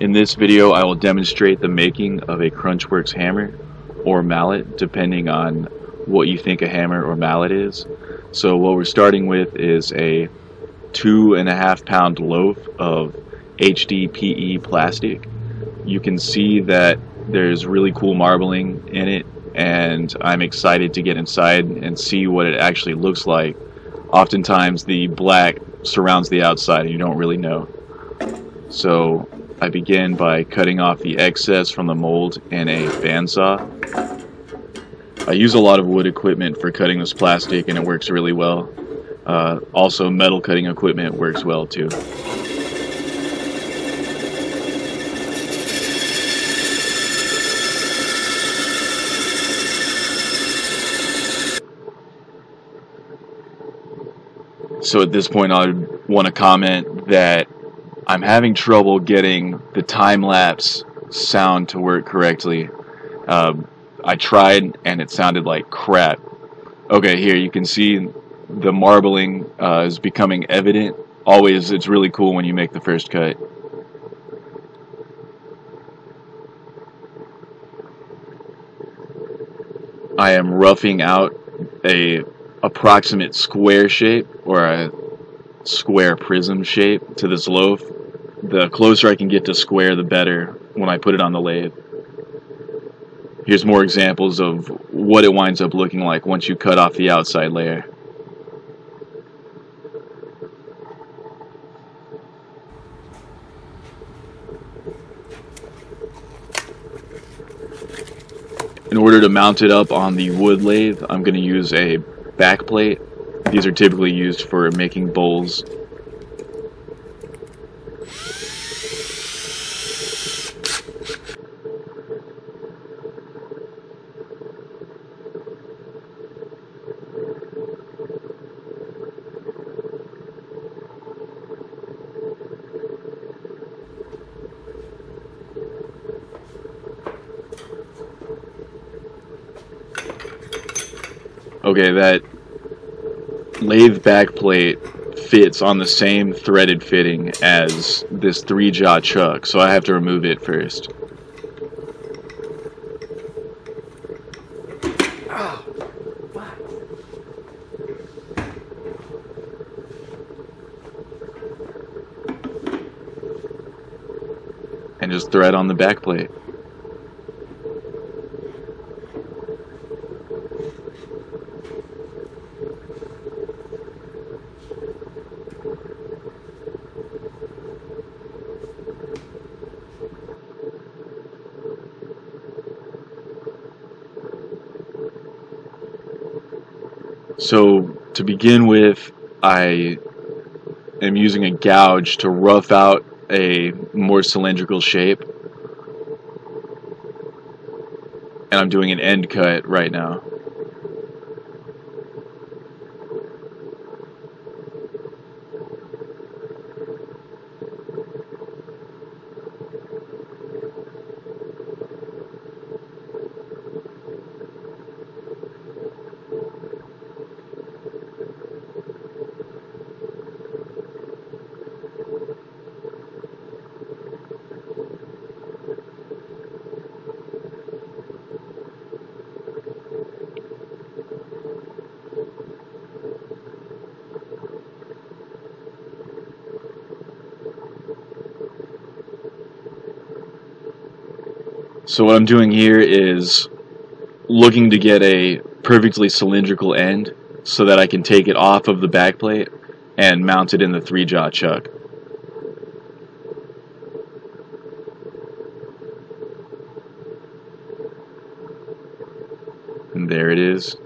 In this video I will demonstrate the making of a Crunchworks hammer or mallet depending on what you think a hammer or mallet is. So what we're starting with is a two and a half pound loaf of HDPE plastic. You can see that there's really cool marbling in it and I'm excited to get inside and see what it actually looks like. Oftentimes the black surrounds the outside and you don't really know. So I begin by cutting off the excess from the mold in a bandsaw. I use a lot of wood equipment for cutting this plastic and it works really well. Uh, also metal cutting equipment works well too. So at this point I would want to comment that I'm having trouble getting the time lapse sound to work correctly. Um, I tried and it sounded like crap. Okay, here you can see the marbling uh, is becoming evident. Always, it's really cool when you make the first cut. I am roughing out a approximate square shape or a square prism shape to this loaf the closer I can get to square, the better when I put it on the lathe. Here's more examples of what it winds up looking like once you cut off the outside layer. In order to mount it up on the wood lathe, I'm going to use a back plate. These are typically used for making bowls Okay, that lathe back plate fits on the same threaded fitting as this three jaw chuck, so I have to remove it first. And just thread on the back plate. So to begin with, I am using a gouge to rough out a more cylindrical shape. And I'm doing an end cut right now. So what I'm doing here is looking to get a perfectly cylindrical end so that I can take it off of the backplate and mount it in the three jaw chuck. And there it is.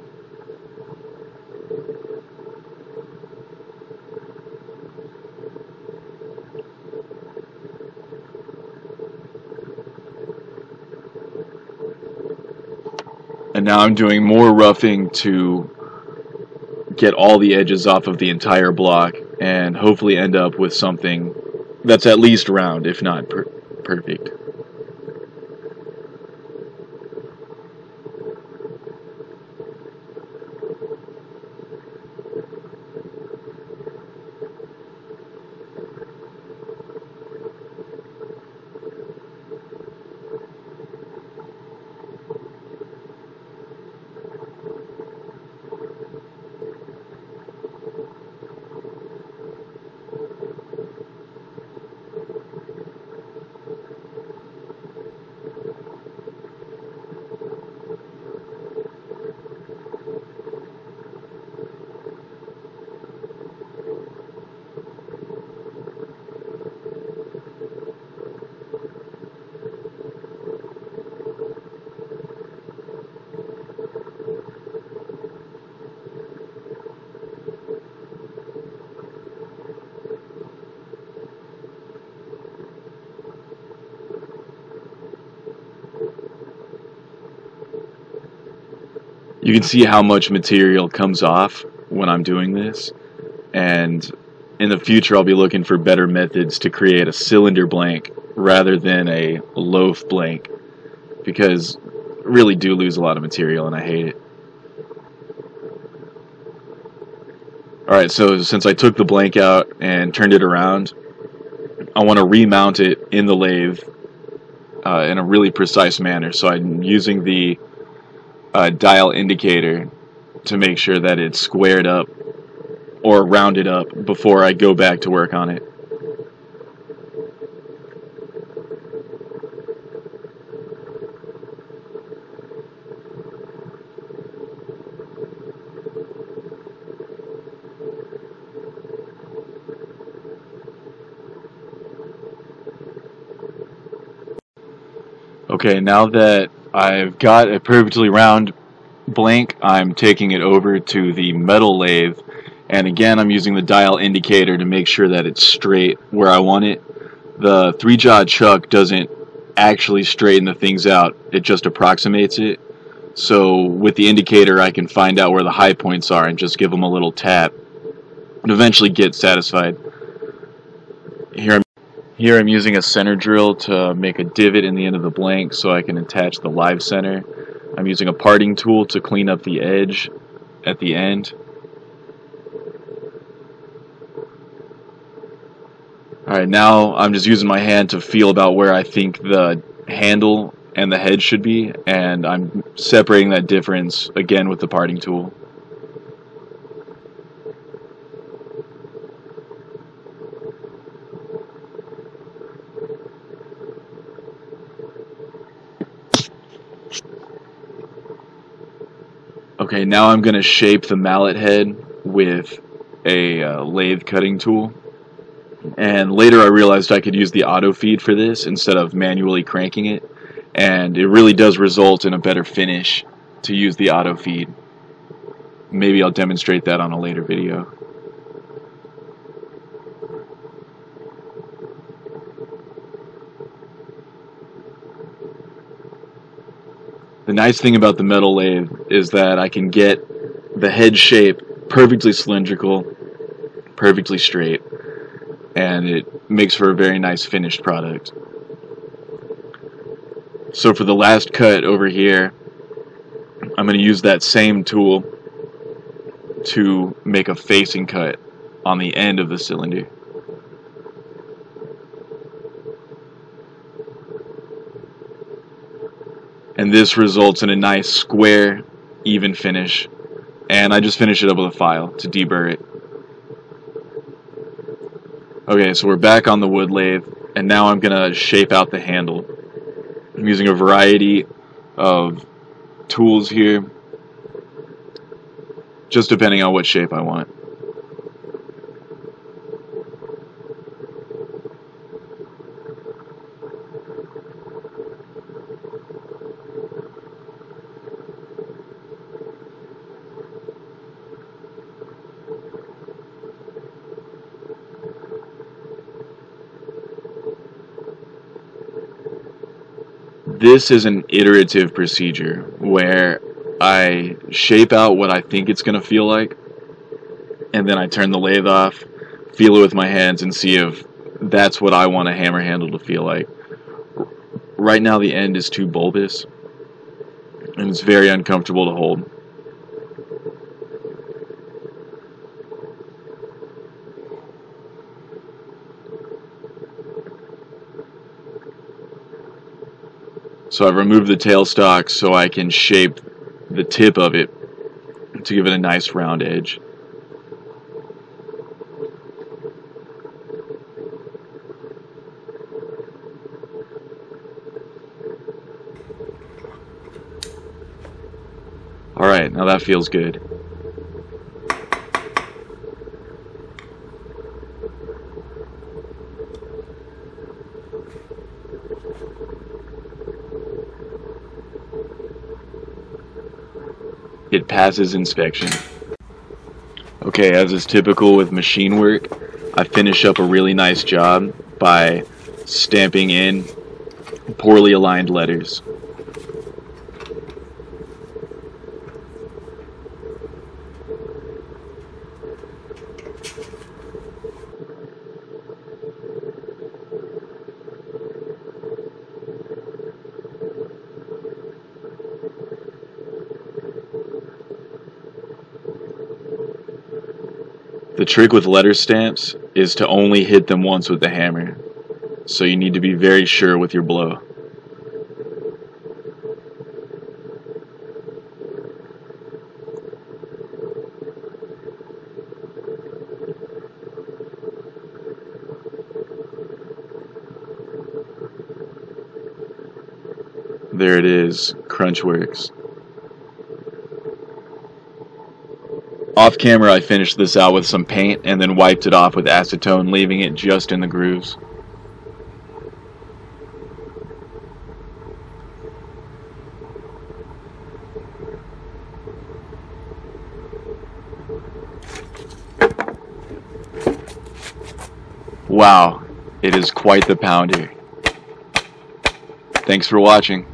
And now I'm doing more roughing to get all the edges off of the entire block and hopefully end up with something that's at least round, if not per perfect. You can see how much material comes off when I'm doing this and in the future I'll be looking for better methods to create a cylinder blank rather than a loaf blank because I really do lose a lot of material and I hate it. Alright, so since I took the blank out and turned it around, I want to remount it in the lathe uh, in a really precise manner. So I'm using the uh, dial indicator to make sure that it's squared up or rounded up before I go back to work on it. Okay, now that I've got a perfectly round blank, I'm taking it over to the metal lathe and again I'm using the dial indicator to make sure that it's straight where I want it. The three jaw chuck doesn't actually straighten the things out, it just approximates it. So with the indicator I can find out where the high points are and just give them a little tap and eventually get satisfied. Here I'm here I'm using a center drill to make a divot in the end of the blank so I can attach the live center. I'm using a parting tool to clean up the edge at the end. Alright, now I'm just using my hand to feel about where I think the handle and the head should be, and I'm separating that difference again with the parting tool. Okay, now I'm going to shape the mallet head with a uh, lathe cutting tool. And later I realized I could use the auto feed for this instead of manually cranking it. And it really does result in a better finish to use the auto feed. Maybe I'll demonstrate that on a later video. The nice thing about the metal lathe is that I can get the head shape perfectly cylindrical, perfectly straight, and it makes for a very nice finished product. So for the last cut over here, I'm going to use that same tool to make a facing cut on the end of the cylinder. And this results in a nice square even finish. And I just finish it up with a file to deburr it. Okay so we're back on the wood lathe and now I'm gonna shape out the handle. I'm using a variety of tools here just depending on what shape I want this is an iterative procedure where I shape out what I think it's going to feel like, and then I turn the lathe off, feel it with my hands, and see if that's what I want a hammer handle to feel like. Right now, the end is too bulbous, and it's very uncomfortable to hold. So I've removed the tailstock so I can shape the tip of it to give it a nice round edge. Alright, now that feels good. It passes inspection. Okay, as is typical with machine work, I finish up a really nice job by stamping in poorly aligned letters. The trick with letter stamps is to only hit them once with the hammer. So you need to be very sure with your blow. There it is, Crunchworks. Off camera I finished this out with some paint and then wiped it off with acetone leaving it just in the grooves. Wow, it is quite the pounder. Thanks for watching.